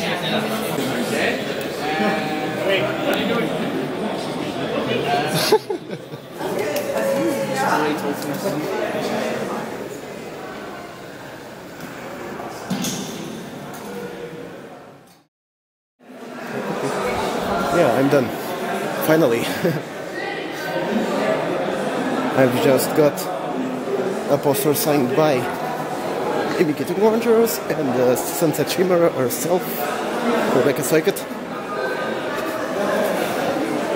Yeah, I'm done. Finally. I've just got a poster signed by Amy Keating Rogers and uh, Sunset herself, Rebecca Shoichet.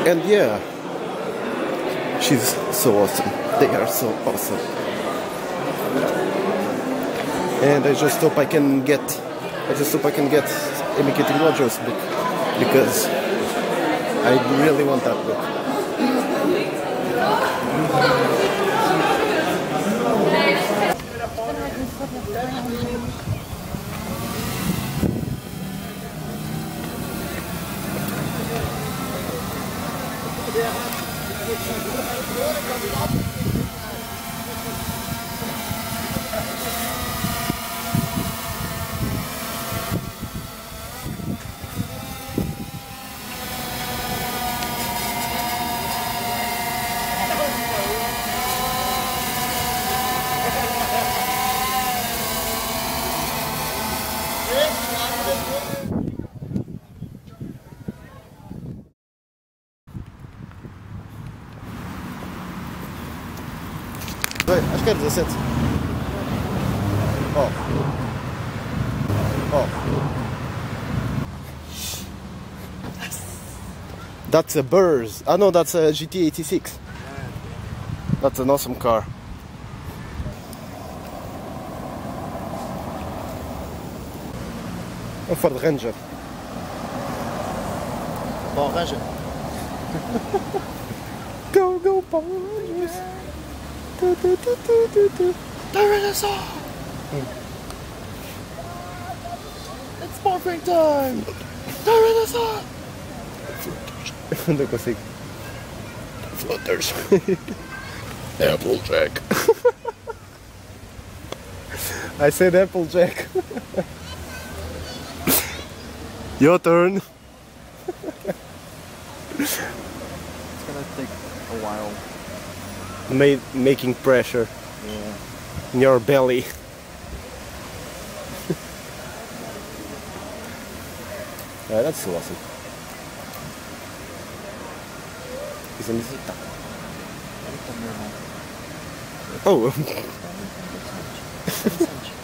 And yeah, she's so awesome. They are so awesome. And I just hope I can get, I just hope I can get Amy Keating Rogers book because I really want that book. Vai, acho que é 17. Ó. Ó. That's a Burrs. Ah no, that's a GT86. That's an awesome car. A Ford Ranger. Power Ranger. Go, go, Power Rangers! Do, do, do, do, do, do. Dinosaur! It's morphing time! Dinosaur! Não consigo. Flutters. Applejack. I said Applejack. Your turn. It's gonna take a while. Ma- making pressure Yeah. in your belly. yeah, that's awesome. Isn't this Oh,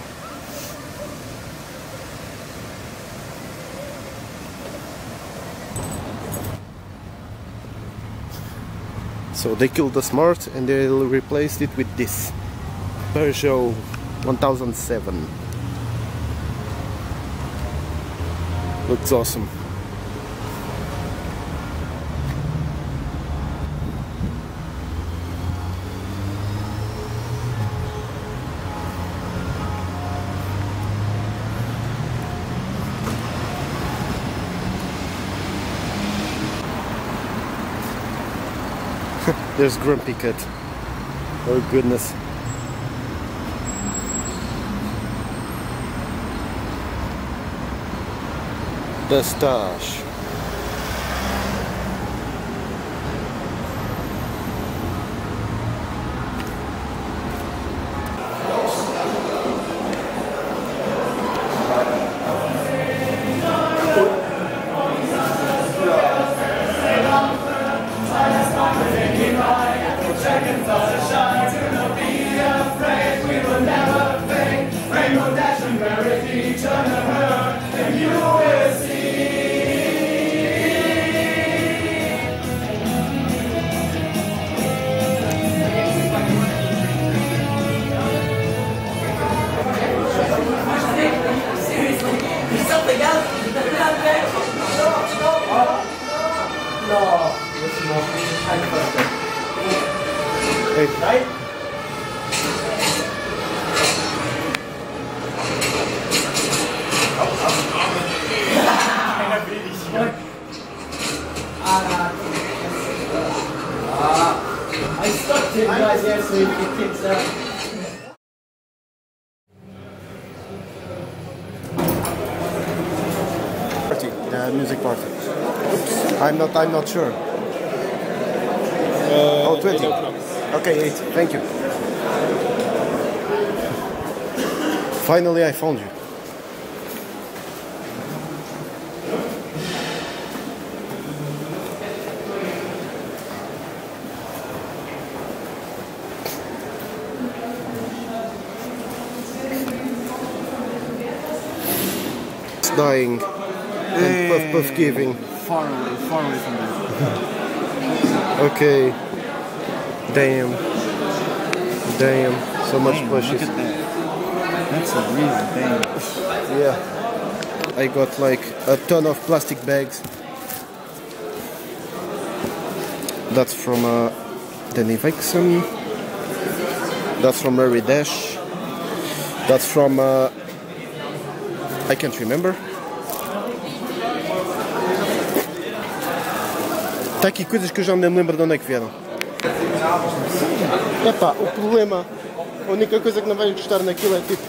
so they killed the Smart and they replaced it with this Peugeot 1007. Looks awesome. There's Grumpy Cat. Oh goodness. The stash. Another shot. Hey. I stuck to you guys here so you can kick that. uh, music party. I'm not. I'm not sure. oh, 20. Okay, 8. Thank you. Finally, I found you. It's dying and puff puff giving. Far away, far away from there. Okay. Damn. Damn. So much Damn, look at that. That's a real thing. Yeah. I got like a ton of plastic bags. That's from uh, Danny Vixen. That's from Murray Dash. That's from. Uh, I can't remember. Está aqui coisas que eu já me lembro de onde é que vieram. Epá, o problema, a única coisa que não vai gostar naquilo é tipo,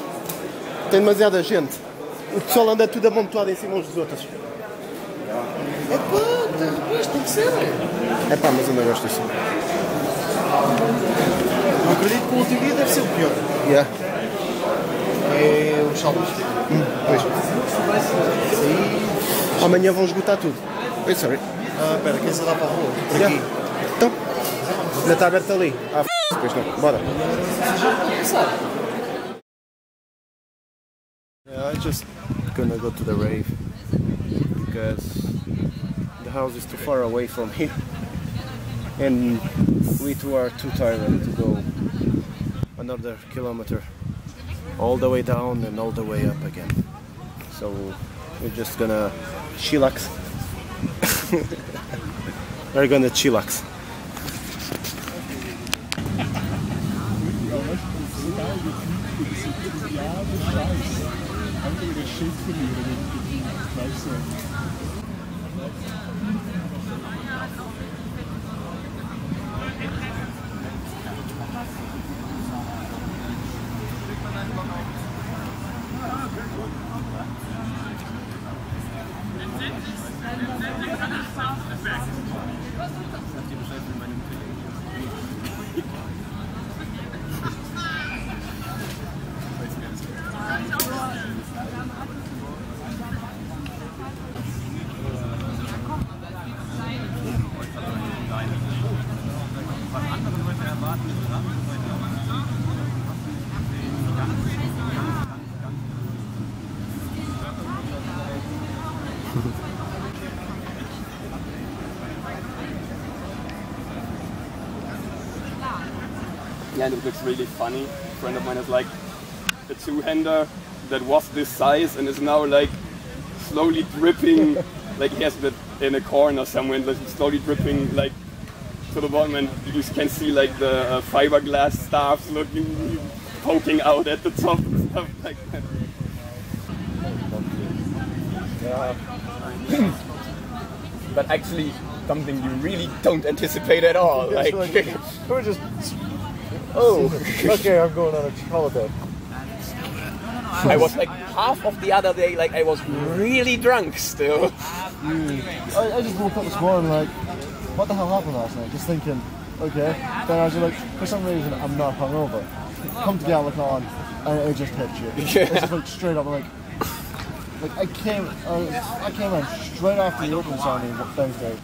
tem demasiada gente. O pessoal anda tudo amontoado em cima uns dos outros. Epá, depois tem que ser. Epá, mas eu não gosto disso. Eu acredito que o último dia deve ser o pior. Yeah. É os saltos. Pois. Amanhã vão esgotar tudo. Oi, sorry. Ah, pera, quem se dá para a rua? Por Yeah. aqui. Então, ainda está aberto ali. Ah, f... pois não. Bora. Yeah, I just gonna go to the rave because the house is too far away from here, and we two are too tired to go another kilometer all the way down and all the way up again. So we're just gonna chillax. we're gonna chillax. total gefühlte, diese triviale Scheiß. Andere das Schild verlieren, wenn ich so. And it looks really funny. A friend of mine has like a two-hander that was this size and is now like slowly dripping. like he has it in a corner somewhere, and like slowly dripping like to the bottom, and you just can see like the uh, fiberglass staffs looking poking out at the top and stuff like that. but actually, something you really don't anticipate at all. like, We're just. Oh, okay, I'm going on a holiday. I was like half of the other day, like I was really drunk still. Hmm. I, I just woke up this morning like, what the hell happened last night? Just thinking, okay. Then I was like, for some reason, I'm not hungover. Come to Galacon, and it just hit you. Yeah. It's just like straight up, like, like I came, I, I came in straight after the open ceremony downstairs.